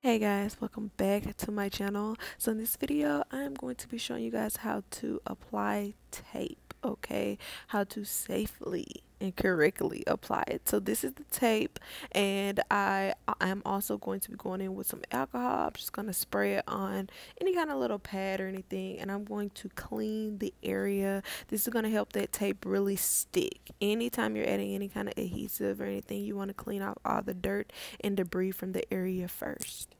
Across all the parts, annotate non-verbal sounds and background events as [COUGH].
Hey guys, welcome back to my channel. So in this video, I'm going to be showing you guys how to apply tape, okay? How to safely and correctly apply it. So this is the tape and I am also going to be going in with some alcohol. I'm just going to spray it on any kind of little pad or anything and I'm going to clean the area. This is going to help that tape really stick. Anytime you're adding any kind of adhesive or anything, you want to clean off all the dirt and debris from the area first.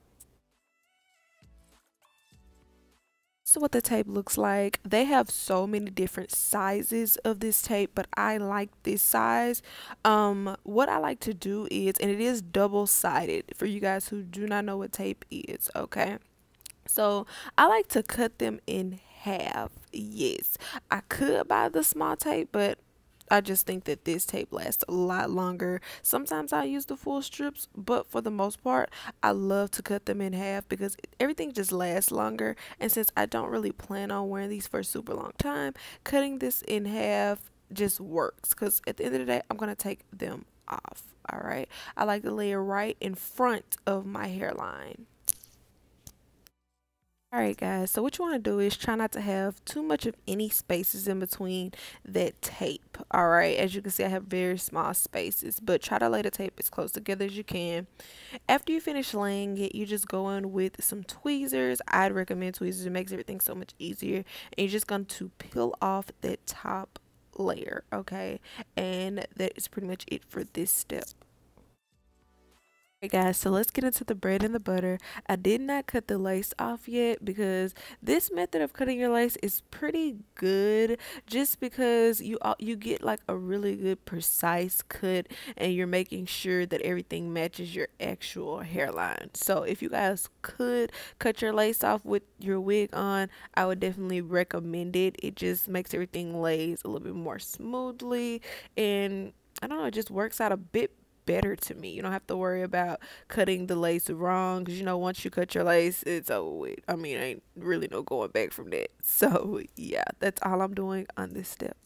So what the tape looks like. They have so many different sizes of this tape, but I like this size. Um, what I like to do is, and it is double-sided for you guys who do not know what tape is, okay? So I like to cut them in half. Yes, I could buy the small tape, but I just think that this tape lasts a lot longer. Sometimes I use the full strips, but for the most part, I love to cut them in half because everything just lasts longer. And since I don't really plan on wearing these for a super long time, cutting this in half just works because at the end of the day, I'm going to take them off. All right. I like to lay it right in front of my hairline. Alright guys, so what you want to do is try not to have too much of any spaces in between that tape. Alright, as you can see I have very small spaces, but try to lay the tape as close together as you can. After you finish laying it, you just go in with some tweezers. I'd recommend tweezers, it makes everything so much easier. And you're just going to peel off that top layer, okay? And that is pretty much it for this step. Alright guys, so let's get into the bread and the butter. I did not cut the lace off yet because this method of cutting your lace is pretty good just because you you get like a really good precise cut and you're making sure that everything matches your actual hairline. So if you guys could cut your lace off with your wig on, I would definitely recommend it. It just makes everything lays a little bit more smoothly and I don't know, it just works out a bit better to me. You don't have to worry about cutting the lace wrong because you know once you cut your lace, it's over with. I mean, ain't really no going back from that. [LAUGHS] So yeah, that's all I'm doing on this step.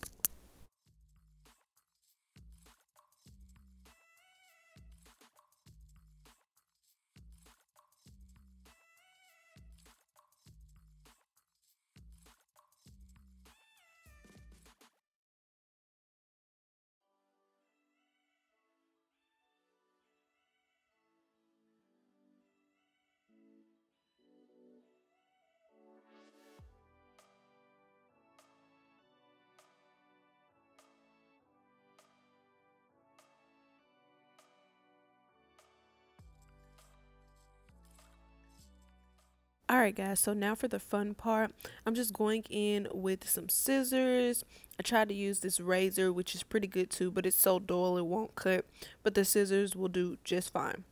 Alright guys, so now for the fun part. I'm just going in with some scissors. I tried to use this razor, which is pretty good too, but it's so dull it won't cut. But the scissors will do just fine.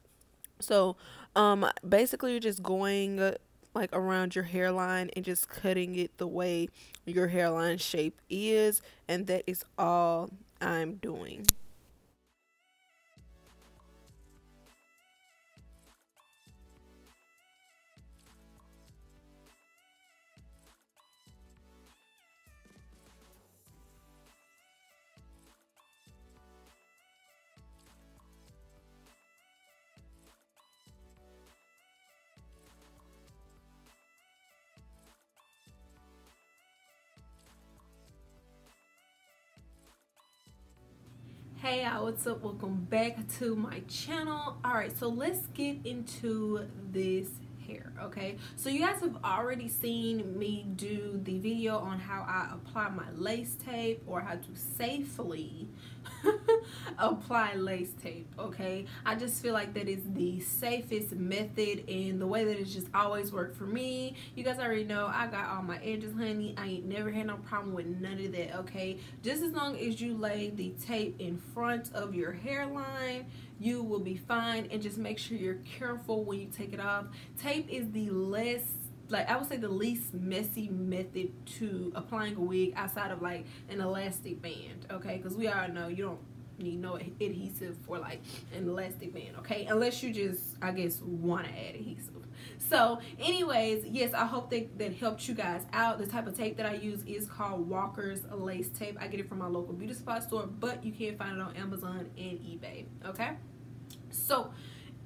So, um, basically you're just going like around your hairline and just cutting it the way your hairline shape is. And that is all I'm doing. Hey y'all what's up? Welcome back to my channel. All right so let's get into this hair okay? So you guys have already seen me do the video on how I apply my lace tape or how to safely [LAUGHS] [LAUGHS] apply lace tape okay? I just feel like that is the safest method and the way that it's just always worked for me. You guys already know I got all my edges honey. I ain't never had no problem with none of that okay? Just as long as you lay the tape in front of your hairline you will be fine. And just make sure you're careful when you take it off. Tape is the less like I would say the least messy method to applying a wig outside of like an elastic band okay? Because we all know you don't need no adhesive for like an elastic band okay? Unless you just I guess want to add adhesive. So anyways yes I hope that that helped you guys out. The type of tape that I use is called Walker's lace tape. I get it from my local beauty supply store but you can find it on Amazon and eBay okay? So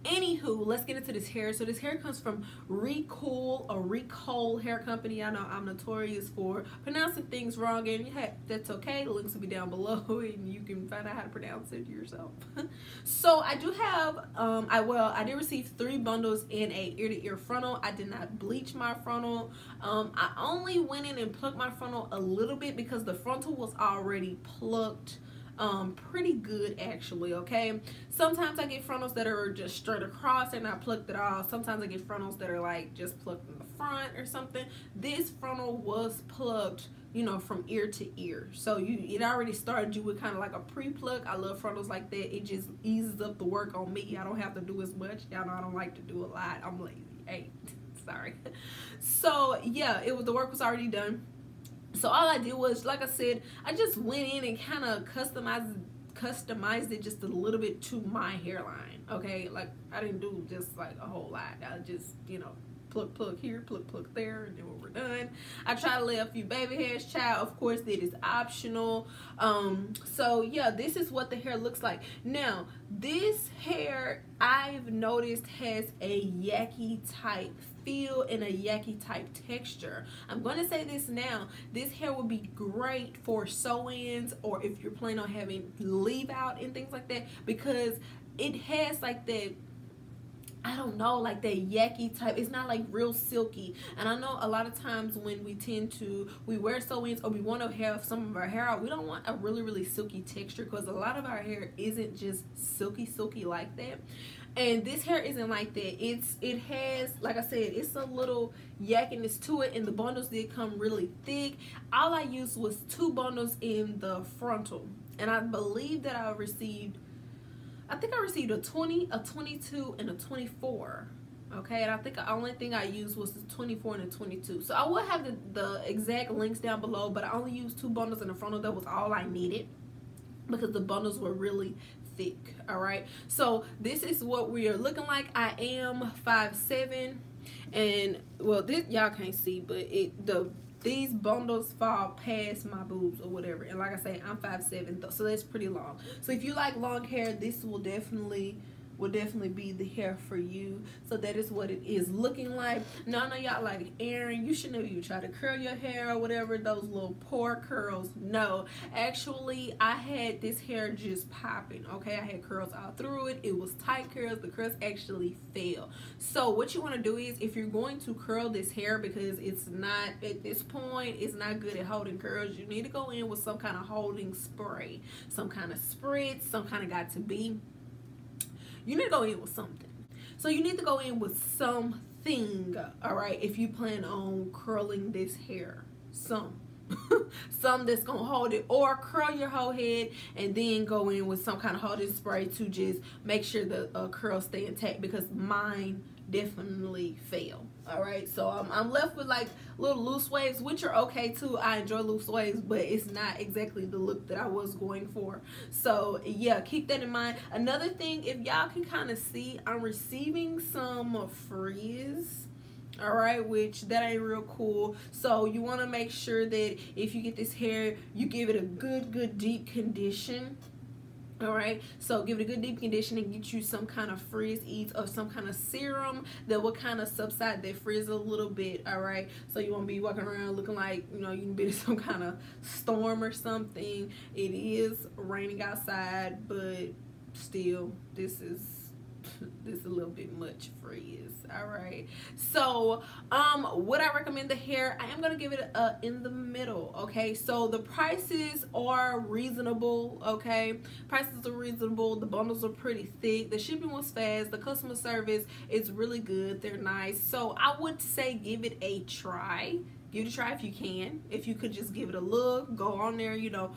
Anywho, let's get into this hair. So this hair comes from Recool or Recole Hair Company. I know I'm notorious for pronouncing things wrong, and yeah, that's okay. The links will be down below, [LAUGHS] and you can find out how to pronounce it yourself. [LAUGHS] so I do have, um, I well, I did receive three bundles in a ear to ear frontal. I did not bleach my frontal. Um, I only went in and plucked my frontal a little bit because the frontal was already plucked um pretty good actually okay? Sometimes i get frontals that are just straight across and not plucked at all. Sometimes i get frontals that are like just plucked in the front or something. This frontal was plucked you know from ear to ear. So you it already started you with kind of like a pre-pluck. I love frontals like that. It just eases up the work on me. I don't have to do as much. Y'all know i don't like to do a lot. I'm lazy. Hey [LAUGHS] sorry. So yeah it was the work was already done so all I did was, like I said, I just went in and kind of customized customized it just a little bit to my hairline. Okay, like I didn't do just like a whole lot. I just you know pluck pluck here, pluck pluck there, and then when we're done, I try to lay a few baby hairs. Child, of course, that is optional. Um, so yeah, this is what the hair looks like. Now, this hair I've noticed has a yaki type feel and a yaki type texture. I'm going to say this now. This hair would be great for sew-ins or if you're planning on having leave out and things like that because it has like that I don't know, like that yaki type. It's not like real silky. And I know a lot of times when we tend to, we wear sew-ins or we want to have some of our hair out, we don't want a really, really silky texture because a lot of our hair isn't just silky, silky like that and this hair isn't like that it's it has like i said it's a little yakiness to it and the bundles did come really thick all i used was two bundles in the frontal and i believe that i received i think i received a 20 a 22 and a 24 okay and i think the only thing i used was the 24 and the 22 so i will have the, the exact links down below but i only used two bundles in the frontal that was all i needed because the bundles were really thick all right? So this is what we are looking like. I am five seven and well this y'all can't see but it the these bundles fall past my boobs or whatever. And like i say i'm five seven so that's pretty long. So if you like long hair this will definitely will definitely be the hair for you. So that is what it is looking like. None of y'all like Erin, you should never you try to curl your hair or whatever, those little poor curls. No, actually I had this hair just popping, okay? I had curls all through it. It was tight curls. The curls actually fell. So what you want to do is if you're going to curl this hair because it's not, at this point, it's not good at holding curls, you need to go in with some kind of holding spray, some kind of spritz, some kind of got to be you need to go in with something. So you need to go in with something, all right, if you plan on curling this hair. Some. [LAUGHS] some that's gonna hold it or curl your whole head and then go in with some kind of holding spray to just make sure the uh, curls stay intact because mine definitely fail all right? So um, i'm left with like little loose waves which are okay too. I enjoy loose waves but it's not exactly the look that i was going for. So yeah keep that in mind. Another thing if y'all can kind of see i'm receiving some frizz all right which that ain't real cool. So you want to make sure that if you get this hair you give it a good good deep condition all right? So give it a good deep condition and get you some kind of frizz ease or some kind of serum that will kind of subside that frizz a little bit all right? So you won't be walking around looking like you know you can be in [LAUGHS] some kind of storm or something. It is raining outside but still this is this is a little bit much frizz all right? So um would i recommend the hair? I am gonna give it a in the middle okay? So the prices are reasonable okay? Prices are reasonable. The bundles are pretty thick. The shipping was fast. The customer service is really good. They're nice. So i would say give it a try give it a try if you can. If you could just give it a look go on there you know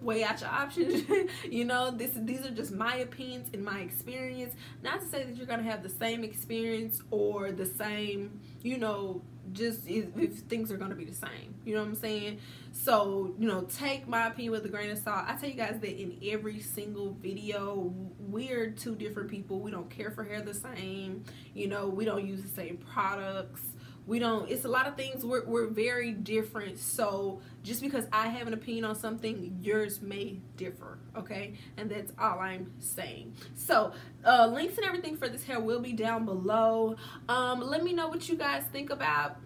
weigh out your options. [LAUGHS] You know this these are just my opinions and my experience. Not to say that you're gonna have the same experience or the same you know just if, if things are gonna be the same. You know what i'm saying? So you know take my opinion with a grain of salt. I tell you guys that in every single video we're two different people. We don't care for hair the same. You know we don't use the same products we don't it's a lot of things we're, we're very different. So just because i have an opinion on something yours may differ okay? And that's all i'm saying. So uh links and everything for this hair will be down below. Um let me know what you guys think about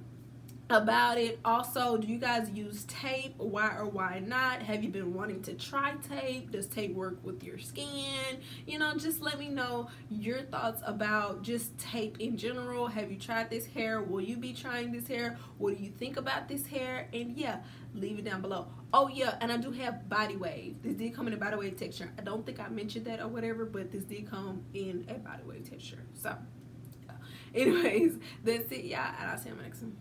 about it. Also do you guys use tape? Why or why not? Have you been wanting to try tape? Does tape work with your skin? You know just let me know your thoughts about just tape in general. Have you tried this hair? Will you be trying this hair? What do you think about this hair? And yeah leave it down below. Oh yeah and i do have body wave. This did come in a body wave texture. I don't think i mentioned that or whatever but this did come in a body wave texture. So [LAUGHS] anyways that's it y'all. And i'll see you next one